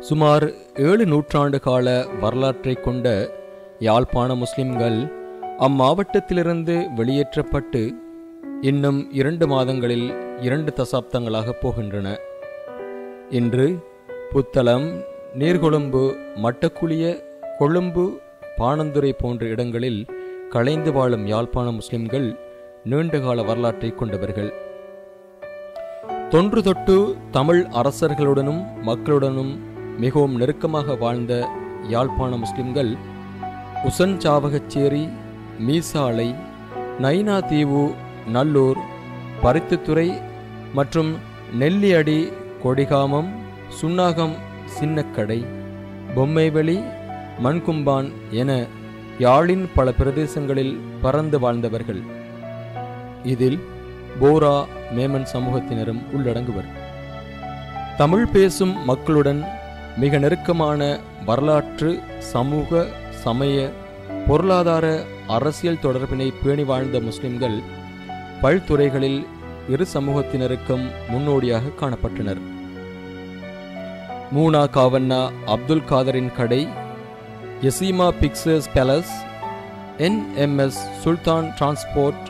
சுமார் ஏழு நூற்றாண்டு கால வரலாற்றை கொண்ட யாழ்ப்பாண முஸ்லிம்கள் அம்மாவட்டத்திலிருந்து வெளியேற்றப்பட்டு இன்னும் இரண்டு மாதங்களில் இரண்டு தசாப்தங்களாக போகின்றன. இன்று புத்தளம் நீர்கொழும்பு மட்டக்குளிய கொழும்பு பாணந்துரை போன்ற இடங்களில் கலைந்து வாழும் யாழ்ப்பாண முஸ்லிம்கள் நீண்டகால வரலாற்றை கொண்டவர்கள். தொன்று தொட்டு தமிழ் அரசர்களுடனும் மக்களுடனும் மிகவும் நெருக்கமாக வாழ்ந்த யாழ்ப்பாண முஸ்லிம்கள் உசன்சாவகச்சேரி மீசாலை நைனா தீவு நல்லூர் பருத்தித்துறை மற்றும் நெல்லியடி கொடிகாமம் சுன்னாகம் சின்னக்கடை பொம்மைவெளி மண்கும்பான் என யாழின் பல பிரதேசங்களில் பறந்து வாழ்ந்தவர்கள். இதில் போரா மேமன் சமூகத்தினரும் உள்ளடங்குவர். தமிழ் பேசும் மக்களுடன் மிக நெருக்கமான வரலாற்று சமூக சமய பொருளாதார அரசியல் தொடர்பினை பேணி வாழ்ந்த முஸ்லிம்கள் பல்துறைகளில் இரு சமூகத்தினருக்கும் முன்னோடியாக காணப்பட்டனர். மூனா காவண்ணா அப்துல் காதரின் கடை எசீமா pictures palace NMS Sultan transport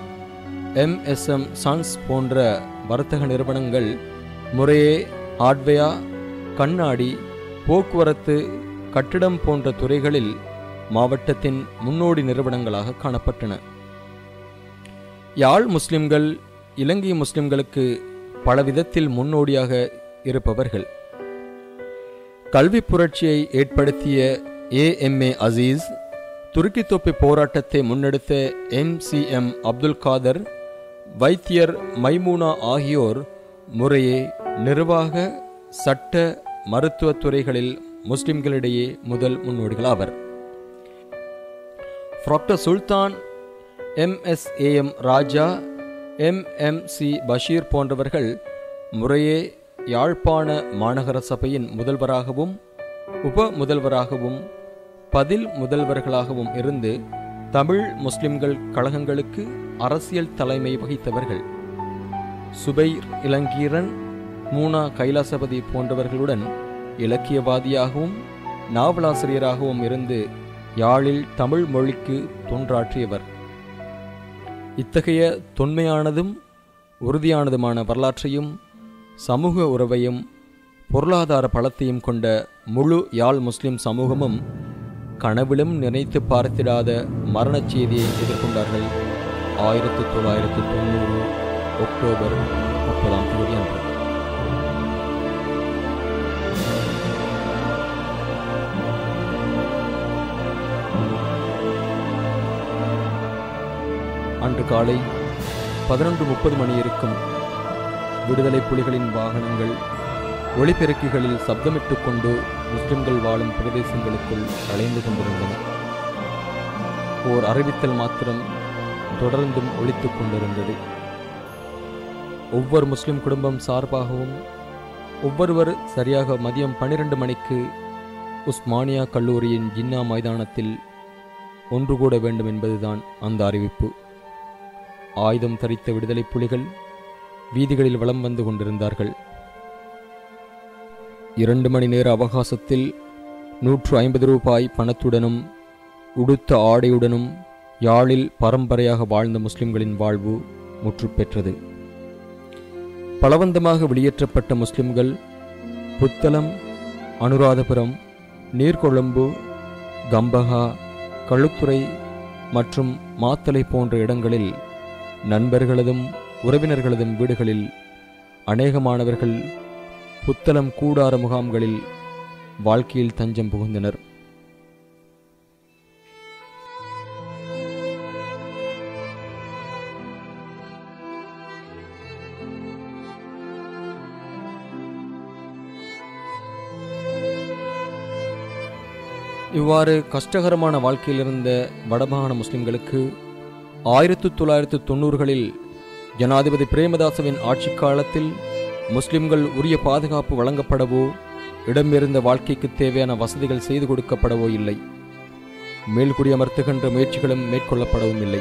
MSM sons போன்ற வர்த்தக நிறுவனங்கள் முறையே ஆட்வையா கண்ணாடி போக்குவரத்து கட்டிடம் போன்ற துறைகளில் மாவட்டத்தின் முன்னோடி நிறுவனங்களாக காணப்பட்டன. யாழ் முஸ்லிம்கள் இலங்கை முஸ்லிம்களுக்கு பலவிதத்தில் முன்னோடியாக இருப்பவர்கள். கல்வி புரட்சியை ஏற்படுத்திய ஏஎம்ஏ அசீஸ் துருக்கி தொப்பி போராட்டத்தை முன்னெடுத்த எம் அப்துல் காதர் வைத்தியர் மைமூனா ஆகியோர் முறையே நிர்வாக சட்ட மருத்துவ துறைகளில் முஸ்லிம்களிடையே முதல் முன்னோடிகளாவர். Doctor Sultan MSAM Raja MMC Basheer போன்றவர்கள் முறையே யாழ்ப்பாண மாநகர சபையின் முதல்வராகவும் உப முதல்வராகவும் பதில் முதல்வர்களாகவும் இருந்து தமிழ் முஸ்லிம்கள் கழகங்களுக்கு அரசியல் தலைமை வகித்தவர்கள். சுபைர் இளங்கீரன் மூனா கைலாசபதி போன்றவர்களுடன் இலக்கியவாதியாகவும் நாவலாசிரியராகவும் இருந்து யாழில் தமிழ் மொழிக்கு தொன்றாற்றியவர். இத்தகைய தொன்மையானதும் உறுதியானதுமான வரலாற்றையும் சமூக உறவையும் பொருளாதார பலத்தையும் கொண்ட முழு யாழ் முஸ்லிம் சமூகமும் கனவிலும் நினைத்து பார்த்திடாத மரணச் செய்தியை எதிர்கொண்டார்கள். ஆயிரத்தி தொள்ளாயிரத்தி தொண்ணூறு அக்டோபர் முப்பதாம் தேதி அன்று. அன்று காலை பதினொன்று முப்பது மணி இருக்கும் விடுதலை புலிகளின் வாகனங்கள் ஒளிபெருக்கிகளில் சப்தமிட்டுக் கொண்டு முஸ்லிம்கள் வாழும் பிரதேசங்களுக்குள் அலைந்து கொண்டிருந்தன. ஓர் அறிவித்தல் மாத்திரம் தொடர்ந்தும் ஒழித்துக் கொண்டிருந்தது. ஒவ்வொரு முஸ்லிம் குடும்பம் சார்பாகவும் ஒவ்வொருவர் சரியாக மதியம் பன்னிரண்டு மணிக்கு உஸ்மானியா கல்லூரியின் ஜின்னா மைதானத்தில் ஒன்று கூட வேண்டும் என்பதுதான் அந்த அறிவிப்பு. ஆயுதம் தரித்த விடுதலை புலிகள் வீதிகளில் வலம் வந்து கொண்டிருந்தார்கள். இரண்டு மணி நேர அவகாசத்தில் நூற்று ஐம்பது ரூபாய் பணத்துடனும் உடுத்த ஆடையுடனும் யாழில் பரம்பரையாக வாழ்ந்த முஸ்லிம்களின் வாழ்வு முற்று பெற்றது. பலவந்தமாக வெளியேற்றப்பட்ட முஸ்லிம்கள் புத்தளம் அனுராதபுரம் நீர்கொழும்பு கம்பகா களுத்துறை மற்றும் மாத்தலை போன்ற இடங்களில் நண்பர்களதும் உறவினர்களதும் வீடுகளில் அநேகமானவர்கள் புத்தளம் கூடார முகாம்களில் வாழ்க்கையில் தஞ்சம் புகுந்தனர். இவ்வாறு கஷ்டகரமான வாழ்க்கையில் இருந்த வடமாகாண முஸ்லிம்களுக்கு ஆயிரத்து தொள்ளாயிரத்து தொண்ணூறுகளில் ஜனாதிபதி பிரேமதாசவின் ஆட்சி காலத்தில் முஸ்லிம்கள் உரிய பாதுகாப்பு வழங்கப்படவோ இடமிருந்த வாழ்க்கைக்கு தேவையான வசதிகள் செய்து கொடுக்கப்படவோ இல்லை. மேல்குடியமர்த்துகின்ற முயற்சிகளும் மேற்கொள்ளப்படவும் இல்லை.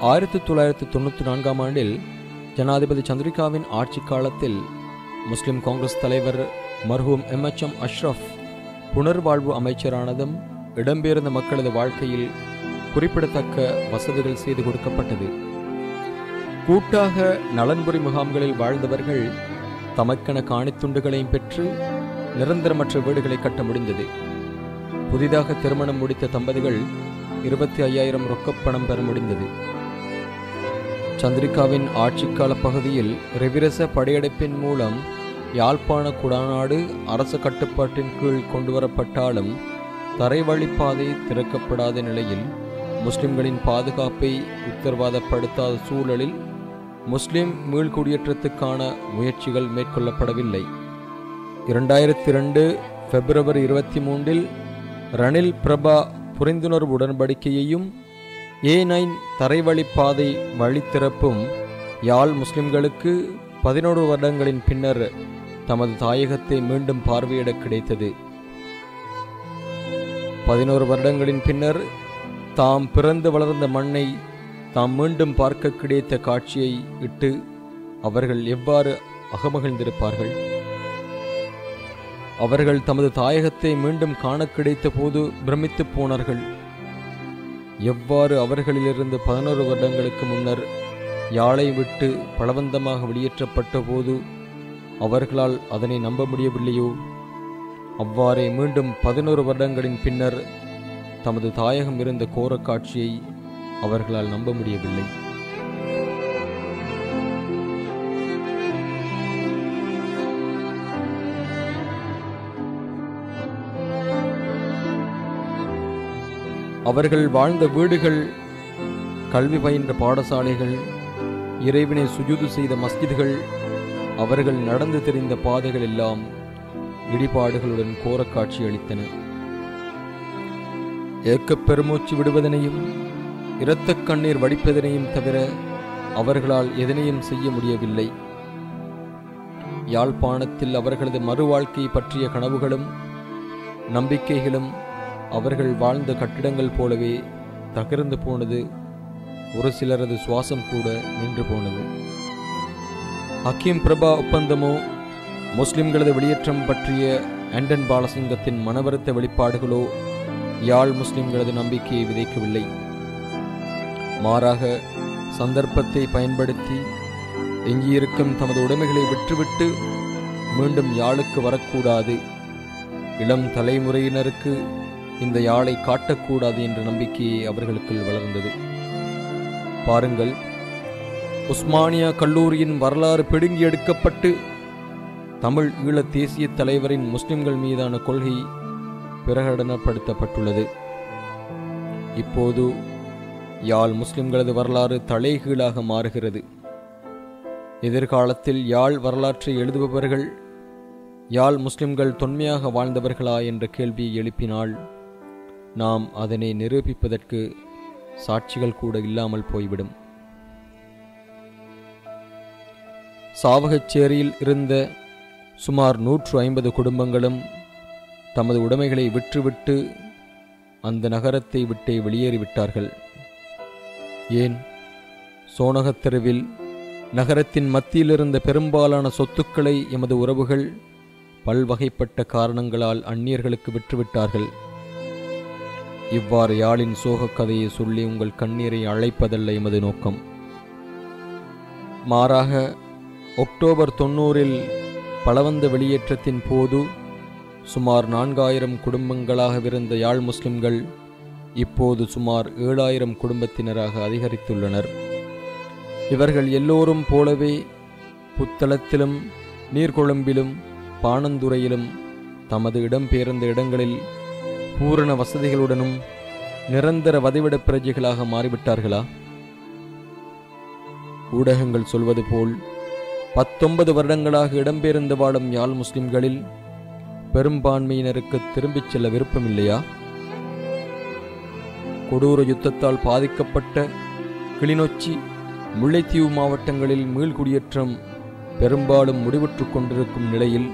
ஆயிரத்தி தொள்ளாயிரத்தி தொண்ணூற்றி நான்காம் ஆண்டில் ஜனாதிபதி சந்திரிகாவின் ஆட்சி காலத்தில் முஸ்லிம் காங்கிரஸ் தலைவர் மர்ஹூம் எம். எச். எம். அஷ்ரஃப் புனர்வாழ்வு அமைச்சரானதும் இடம்பெயர்ந்த மக்களது வாழ்க்கையில் குறிப்பிடத்தக்க வசதிகள் செய்து கொடுக்கப்பட்டது. கூட்டாக நலன்புரி முகாம்களில் வாழ்ந்தவர்கள் தமக்கென காணித்துண்டுகளையும் பெற்று நிரந்தரமற்ற வீடுகளை கட்ட முடிந்தது. புதிதாக திருமணம் முடித்த தம்பதிகள் இருபத்தி ஐயாயிரம் ரொக்கப்பணம் பெற முடிந்தது. சந்திரிகாவின் ஆட்சிக்கால பகுதியில் ரெவிரச படையெடுப்பின் மூலம் யாழ்ப்பாண குடாநாடு அரச கட்டுப்பாட்டின் கீழ் கொண்டுவரப்பட்டாலும் தரைவழிப்பாதை திறக்கப்படாத நிலையில் முஸ்லிம்களின் பாதுகாப்பை உத்தரவாதப்படுத்தாத சூழலில் முஸ்லிம் மீள்குடியேற்றத்துக்கான முயற்சிகள் மேற்கொள்ளப்படவில்லை. இரண்டாயிரத்தி ரெண்டு பிப்ரவரி இருபத்தி மூன்றில் ரணில் பிரபா புரிந்துணர்வு உடன்படிக்கையையும் ஏ நைன் தரைவழிப்பாதை வழித்திறப்பும் யாழ் முஸ்லிம்களுக்கு பதினோரு வருடங்களின் பின்னர் தமது தாயகத்தை மீண்டும் பார்வையிட கிடைத்தது. பதினோரு வருடங்களின் பின்னர் தாம் பிறந்து வளர்ந்த மண்ணை தாம் மீண்டும் பார்க்க கிடைத்த காட்சியை இட்டு அவர்கள் எவ்வாறு அகமகிழ்ந்திருப்பார்கள்? அவர்கள் தமது தாயகத்தை மீண்டும் காண கிடைத்த போது பிரமித்து போனார்கள். எவ்வாறு அவர்களிலிருந்து பதினோரு வருடங்களுக்கு முன்னர் யாழை விட்டு பலவந்தமாக வெளியேற்றப்பட்ட போது அவர்களால் அதனை நம்ப முடியவில்லையோ? அவ்வாறே மீண்டும் பதினோரு வருடங்களின் பின்னர் தமது தாயகம் இருந்த கோர காட்சியை அவர்களால் நம்ப முடியவில்லை. அவர்கள் வாழ்ந்த வீடுகள் கல்வி பயின்ற பாடசாலைகள் இறைவனை சுஜூது செய்த மஸ்ஜிதுகள் அவர்கள் நடந்து தெரிந்த பாதைகள் எல்லாம் இடிபாடுகளுடன் கோரக் காட்சி அளித்தன. ஏக்கப் பெருமூச்சு விடுவதனையும் இரத்த கண்ணீர் வடிப்பதனையும் தவிர அவர்களால் எதனையும் செய்ய முடியவில்லை. யாழ்ப்பாணத்தில் அவர்களது மறுவாழ்க்கை பற்றிய கனவுகளும் நம்பிக்கைகளும் அவர்கள் வாழ்ந்த கட்டிடங்கள் போலவே தகர்ந்து போனது ஒரு சிலரது சுவாசம் கூட நின்று போனது. ஹக்கீம் பிரபா ஒப்பந்தமோ முஸ்லிம்களது வெளியேற்றம் பற்றிய ஆண்டன் பாலசிங்கத்தின் மனவருத்த வெளிப்பாடுகளோ யாழ் முஸ்லிம்களது நம்பிக்கையை விதைக்கவில்லை. மாறாக சந்தர்ப்பத்தை பயன்படுத்தி எங்கியிருக்கும் தமது உடைமைகளை விற்றுவிட்டு மீண்டும் யாழுக்கு வரக்கூடாது. இளம் தலைமுறையினருக்கு இந்த யாழை காட்டக்கூடாது என்ற நம்பிக்கையை அவர்களுக்குள் வளர்ந்தது. பாருங்கள் உஸ்மானியா கல்லூரியின் வரலாறு பிடுங்கி எடுக்கப்பட்டு தமிழ் ஈழ தேசிய தலைவரின் முஸ்லிம்கள் மீதான கொள்கை பிரகடனப்படுத்தப்பட்டுள்ளது. இப்போது யாழ் முஸ்லிம்களது வரலாறு தலைகீழாக மாறுகிறது. எதிர்காலத்தில் யாழ் வரலாற்றை எழுதுபவர்கள் யாழ் முஸ்லிம்கள் தொன்மையாக வாழ்ந்தவர்களா என்ற கேள்வியை எழுப்பினால் நாம் அதனை நிரூபிப்பதற்கு சாட்சிகள் கூட இல்லாமல் போய்விடும். சாவகச்சேரியில் இருந்த சுமார் நூற்று ஐம்பது குடும்பங்களும் தமது உடைமைகளை விற்றுவிட்டு அந்த நகரத்தை விட்டே வெளியேறிவிட்டார்கள். ஏன்? சோனகத் தெருவில் நகரத்தின் மத்தியில் இருந்த பெரும்பாலான சொத்துக்களை எமது உறவுகள் பல்வகைப்பட்ட காரணங்களால் அந்நியர்களுக்கு விற்றுவிட்டார்கள். இவ்வாறு யாழின் சோகக் கதையை சொல்லி உங்கள் கண்ணீரை அழைப்பதல்ல எமது நோக்கம். மாறாக அக்டோபர் தொண்ணூறில் பலவந்த வெளியேற்றத்தின் போது சுமார் நான்காயிரம் குடும்பங்களாகவிருந்த யாழ் முஸ்லிம்கள் இப்போது சுமார் ஏழாயிரம் குடும்பத்தினராக அதிகரித்துள்ளனர். இவர்கள் எல்லோரும் போலவே புத்தளத்திலும் நீர்கொழும்பிலும் பாணந்துறையிலும் தமது இடம்பெயர்ந்த இடங்களில் பூரண வசதிகளுடனும் நிரந்தர வதிவிட பிரஜைகளாக மாறிவிட்டார்களா? ஊடகங்கள் சொல்வது போல் பத்தொன்பது வருடங்களாக இடம்பெயர்ந்து வாழும் யாழ் முஸ்லிம்களில் பெரும்பான்மையினருக்கு திரும்பிச் செல்ல விருப்பமில்லையா? கொடூர யுத்தத்தால் பாதிக்கப்பட்ட கிளிநொச்சி முல்லைத்தீவு மாவட்டங்களில் மீள்குடியேற்றம் பெரும்பாலும் முடிவுற்று கொண்டிருக்கும் நிலையில்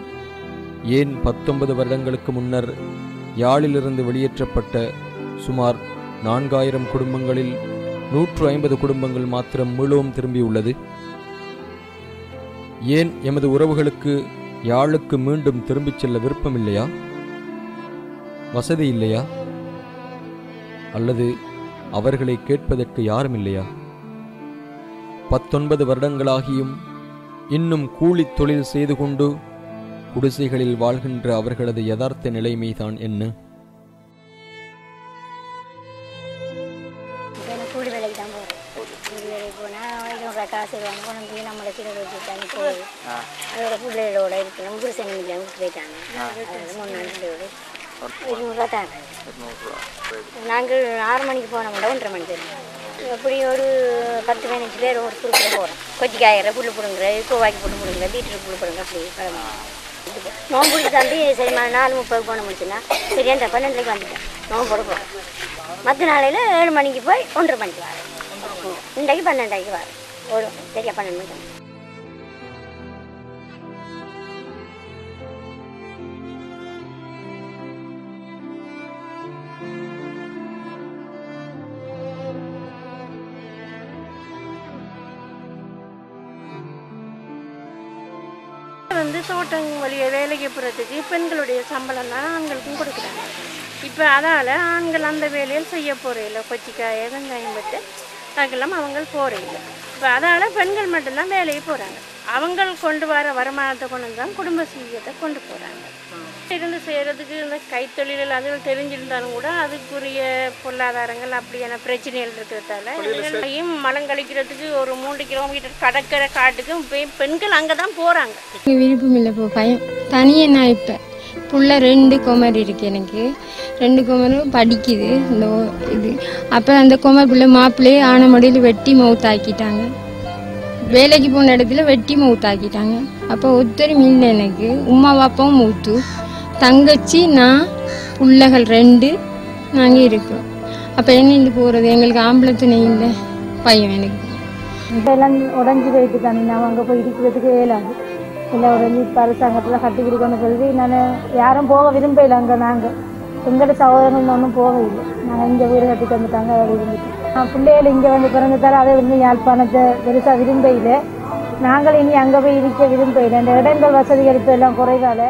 ஏன் பத்தொன்பது வருடங்களுக்கு முன்னர் யாழிலிருந்து வெளியேற்றப்பட்ட சுமார் நான்காயிரம் குடும்பங்களில் நூற்று ஐம்பது குடும்பங்கள் மாத்திரம் மீளவும் திரும்பியுள்ளது? ஏன் எமது உறவுகளுக்கு யாழுக்கு மீண்டும் திரும்பிச் செல்ல விருப்பம் இல்லையா வசதி இல்லையா? அல்லது அவர்களை கேட்பதற்கு யாரும் இல்லையா பத்தொன்பது வருடங்களாகியும் இன்னும் கூலித் தொழில் செய்து கொண்டு குடிசைகளில் வாழ்கின்ற அவர்களது யதார்த்த நிலைமைதான் என்ன? இப்போ எனக்கு கூலி வேலைக்கு தான் போகிறேன் கூலி வேலைக்கு போனால் ஐநூறுரூவா காசு வாங்க நம்மளை கீழே வச்சு தண்ணி போகுது அதோட பிள்ளைகளோட இருக்கணும். புருஷன் நிமிடம் விட்டு போயிட்டாங்க பிள்ளையோட இருநூறுவா தாங்க நாங்கள் ஆறு மணிக்கு போனோம்னா ஒன்றரை மணி தெரியும் எப்படி ஒரு பத்து பதினஞ்சு பேர் ஒரு குரூப்பில் போகிறோம் கொச்சி புல் புல்லு பிடுங்குற கோவாய்க்கு புல் பிடுங்குற பீட்ரூட் புல் பிடுங்க அப்படி கிளம்பி தம்பி சரி நாலு முப்பது போன முடிச்சுன்னா சரி பன்னெண்டுக்கு வந்துட்டேன் நோம்பு போட போகிறேன் மற்ற நாளையில் ஏழு மணிக்கு போய் ஒன்றரை மணிக்கு வரேன் இன்றைக்கு பன்னெண்டாய்க்கு வரேன் ஒரு சரியா பன்னெண்டு மணிக்கு தோட்டம் வழிய வேலைக்கு போகிறதுக்கு பெண்களுடைய சம்பளம் தான் ஆண்களுக்கும் கொடுக்குறாங்க. இப்போ அதால் ஆண்கள் அந்த வேலையில் செய்ய போகிறதில்ல கொச்சிக்காய வெங்காயம் பட்டு அதுக்கெல்லாம் அவங்க போகிறதில்ல இப்போ அதால் பெண்கள் மட்டும்தான் வேலைக்கு போகிறாங்க அவங்கள் கொண்டு வர வருமானத்தை கொண்டு தான் குடும்ப சீக்கியத்தை கொண்டு போகிறாங்க இருந்து செய்கிறதுக்கு இந்த கைத்தொழில்கள் அதுகள் தெரிஞ்சிருந்தாலும் கூட அதுக்குரிய பொருளாதாரங்கள் அப்படியான பிரச்சனைகள் இருக்கிறதால இதுகளையும் மலம் கழிக்கிறதுக்கு ஒரு மூன்று கிலோமீட்டர் கடற்கரை காட்டுக்கு போய் பெண்கள் அங்கே தான் போகிறாங்க எனக்கு விருப்பம் இல்லை இப்போ பயம். தனியே நான் இப்போ புள்ள ரெண்டு குமர் இருக்கு எனக்கு. ரெண்டு குமரும் படிக்குது இந்த ஓ- இது. அப்போ அந்த குமர் பிள்ளை மாப்பிள்ளையே ஆன மடியில் வெட்டி மவுத்தாக்கிட்டாங்க வேலைக்கு போன இடத்துல வெட்டி மவுத்தாக்கிட்டாங்க அப்போ ஒத்தரும் இல்லை எனக்கு உமா பாப்பாவும் மூத்து தங்கச்சி நான் பிள்ளைகள் ரெண்டு நாங்கள் இருக்கோம். அப்போ என்னண்டு போகிறது எங்களுக்கு ஆம்பளை துணை இல்லை பையன் எனக்கு எல்லாம் உடஞ்சி போயிட்டு தானே. நான் அங்கே போய் இருக்கிறதுக்கு இயலாது. இல்லை உடஞ்சி இப்போ அரசாங்கத்தில் கட்டி கொடுக்கணும் சொல்லி நான் யாரும் போக விரும்பல அங்கே நாங்கள் எங்களோட சகோதரங்கள் ஒன்றும் போகவில்லை. நாங்கள் இங்கே வீடு கட்டி தந்துட்டாங்க அதை இருந்துட்டு. நான் பிள்ளைகள் இங்கே வந்து பிறந்ததால் அதை வந்து யாழ்ப்பாணத்தை பெருசாக விரும்பையில் நாங்கள் இனி அங்கே போய் இருக்க விரும்பையில் இந்த இடங்கள் வசதிகள் இப்போ எல்லாம் குறைவால.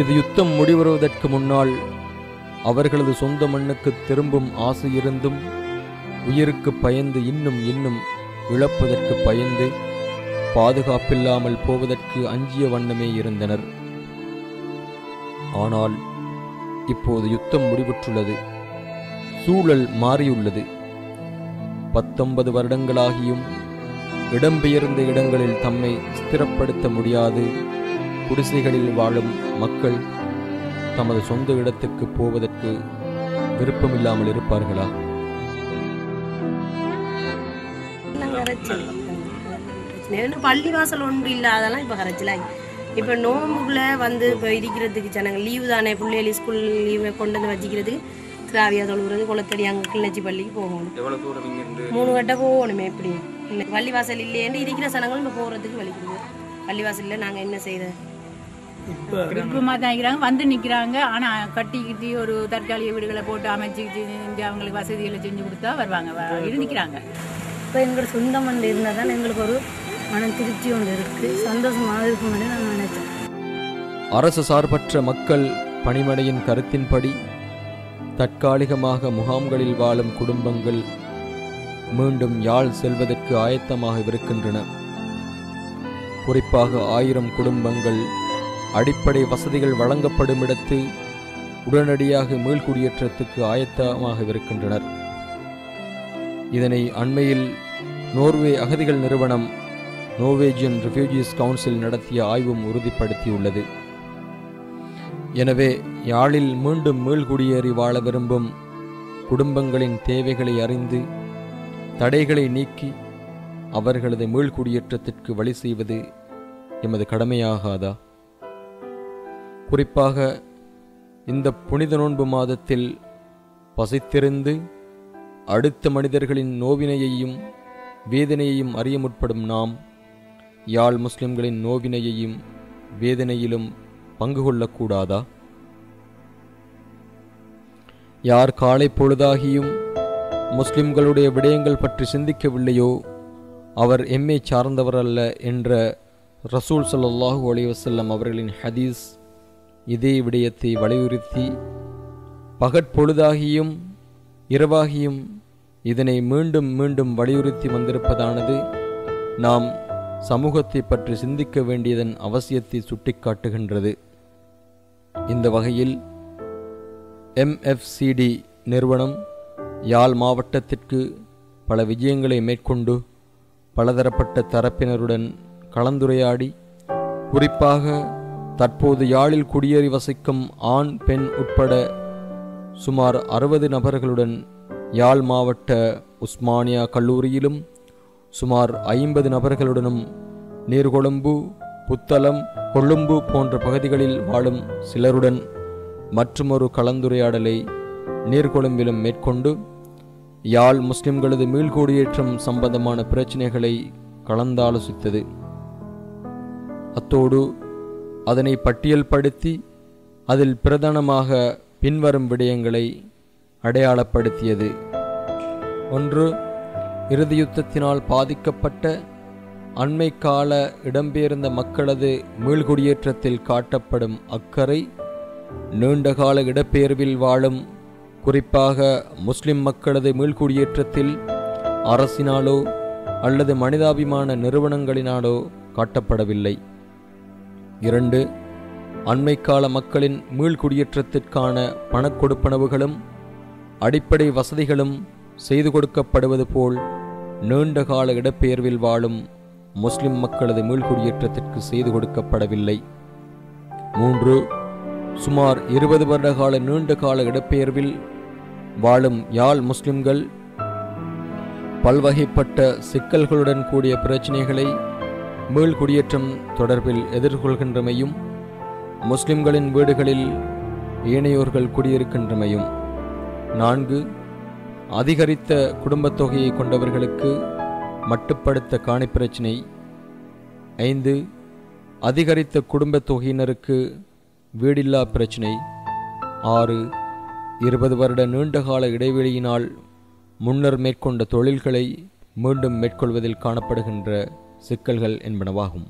இது யுத்தம் முடிவருவதற்கு முன்னால் அவர்களது சொந்த மண்ணுக்கு திரும்பும் ஆசை இருந்தும் உயிருக்கு பயந்து இன்னும் இன்னும் இழப்பதற்கு பயந்து பாதுகாப்பில்லாமல் போவதற்கு அஞ்சிய வண்ணமே இருந்தனர். ஆனால் இப்போது யுத்தம் முடிவுற்றுள்ளது. சூழல் மாறியுள்ளது. பத்தொன்பது வருடங்களாகியும் இடம்பெயர்ந்த இடங்களில் தம்மை ஸ்திரப்படுத்த முடியாது. குடிசைகளில் வாழும் மக்கள் தமது சொந்த இடத்துக்கு போவதற்கு விருப்பமில்லாமல் இருப்பார்களா? பிரச்சனை பள்ளி வாசல் ஒன்று இல்லாதெல்லாம் இப்போ கரைச்சலாகி இப்போ நோம்புக்குள்ள வந்து இப்போ இருக்கிறதுக்கு ஜனங்க லீவு தானே. பிள்ளைகள் ஸ்கூல் லீவை கொண்டு வந்து வச்சுக்கிறதுக்கு திராவியா தொழுகிறது குளத்தடி அங்கே கிள்ளச்சி பள்ளிக்கு போகணும். மூணு கட்ட போகணுமே எப்படி இல்லை பள்ளி வாசல் இல்லையேன்னு இருக்கிற ஜனங்களும் இப்போ போகிறதுக்கு வலிக்குது பள்ளி வாசலில் நாங்கள் என்ன செய்யறது? விருப்பமாக தான் இருக்கிறாங்க. வந்து நிற்கிறாங்க ஆனால் கட்டி கிட்டி ஒரு தற்காலிக வீடுகளை போட்டு அமைச்சுக்கிட்டு அவங்களுக்கு வசதிகளை செஞ்சு கொடுத்தா வருவாங்க. வ- இருந்துக்கிறாங்க இப்போ எங்களோட சொந்த மண்ணில் இருந்தால் தான் எங்களுக்கு ஒரு மன திருப்தி ஒன்று இருக்குது சந்தோஷமாக இருக்கும்னு நான் நினைச்சேன். அரசு சார்பற்ற மக்கள் பணிமனையின் கருத்தின்படி தற்காலிகமாக முகாம்களில் வாழும் குடும்பங்கள் மீண்டும் யாழ் செல்வதற்கு ஆயத்தமாக இருக்கின்றன. குறிப்பாக ஆயிரம் குடும்பங்கள் அடிப்படை வசதிகள் வழங்கப்படும் இடத்து உடனடியாக மீள்குடியேற்றத்துக்கு ஆயத்தமாக இருக்கின்றனர் இதனை அண்மையில் நோர்வே அகதிகள் நிறுவனம் நோர்வேஜியன் ரெஃப்யூஜிஸ் கவுன்சில் நடத்திய ஆய்வும் உறுதிப்படுத்தியுள்ளது. எனவே யாழில் மீண்டும் மீள்குடியேறி வாழ விரும்பும் குடும்பங்களின் தேவைகளை அறிந்து தடைகளை நீக்கி அவர்களது மீள்குடியேற்றத்திற்கு வழி செய்வது எமது கடமையாகாதா? குறிப்பாக இந்த புனித நோன்பு மாதத்தில் பசித்திருந்து அடுத்த மனிதர்களின் நோவினையையும் வேதனையையும் அறிய முற்படும் நாம் யாழ் முஸ்லிம்களின் நோவினையையும் வேதனையிலும் பங்கு கொள்ளக்கூடாதா? யார் காலை பொழுதாகியும் முஸ்லிம்களுடைய விடயங்கள் பற்றி சிந்திக்கவில்லையோ அவர் எம்மை சார்ந்தவர் அல்ல என்ற ரசூல் சல்லாஹூ அலி வசல்லம் அவர்களின் ஹதீஸ் இதே விடயத்தை வலியுறுத்தி பகற்பொழுதாகியும் இரவாகியும் இதனை மீண்டும் மீண்டும் வலியுறுத்தி வந்திருப்பதானது நாம் சமூகத்தை பற்றி சிந்திக்க வேண்டியதன் அவசியத்தை சுட்டிக்காட்டுகின்றது. இந்த வகையில் எம்எஃப்சிடி நிறுவனம் யாழ் மாவட்டத்திற்கு பல விஜயங்களை மேற்கொண்டு பலதரப்பட்ட தரப்பினருடன் கலந்துரையாடி குறிப்பாக தற்போது யாழில் குடியேறி வசிக்கும் ஆண் பெண் உட்பட சுமார் அறுபது நபர்களுடன் யாழ் மாவட்ட உஸ்மானியா கல்லூரியிலும் சுமார் ஐம்பது நபர்களுடனும் நீர்கொழும்பு புத்தளம் கொழும்பு போன்ற பகுதிகளில் வாழும் சிலருடன் மற்றுமொரு கலந்துரையாடலை நீர்கொழும்பிலும் மேற்கொண்டு யாழ் முஸ்லிம்களது மீள்குடியேற்றம் சம்பந்தமான பிரச்சினைகளை கலந்தாலோசித்தது. அத்தோடு அதனை பட்டியல்படுத்தி அதில் பிரதானமாக பின்வரும் விடயங்களை அடையாளப்படுத்தியது. ஒன்று இறுதி யுத்தத்தினால் பாதிக்கப்பட்ட அண்மை கால இடம்பெயர்ந்த மக்களது மீள்குடியேற்றத்தில் காட்டப்படும் அக்கறை நீண்டகால இடப்பெயர்வில் வாழும் குறிப்பாக முஸ்லிம் மக்களது மீள்குடியேற்றத்தில் அரசினாலோ அல்லது மனிதாபிமான நிறுவனங்களினாலோ காட்டப்படவில்லை. இரண்டு அண்மைக்கால மக்களின் மீள்குடியேற்றத்திற்கான பணக்கொடுப்பனவுகளும் அடிப்படை வசதிகளும் செய்து கொடுக்கப்படுவது போல் நீண்டகால இடப்பெயர்வில் வாழும் முஸ்லிம் மக்களது மீள்குடியேற்றத்திற்கு செய்து கொடுக்கப்படவில்லை. மூன்று சுமார் இருபது வருட கால நீண்ட கால இடப்பெயர்வில் வாழும் யாழ் முஸ்லிம்கள் பல்வகைப்பட்ட சிக்கல்களுடன் கூடிய பிரச்சினைகளை மீள்குடியேற்றம் தொடர்பில் எதிர்கொள்கின்றமையும் முஸ்லிம்களின் வீடுகளில் ஏனையோர்கள் குடியிருக்கின்றமையும். நான்கு அதிகரித்த குடும்பத் தொகையை கொண்டவர்களுக்கு மட்டுப்படுத்த காணி பிரச்சினை ஐந்து அதிகரித்த குடும்பத் தொகையினருக்கு வீடில்லா பிரச்சினை. ஆறு இருபது வருட நீண்டகால இடைவெளியினால் முன்னர் மேற்கொண்ட தொழில்களை மீண்டும் மேற்கொள்வதில் காணப்படுகின்ற சிக்கல்கள் என்பனவாகும்.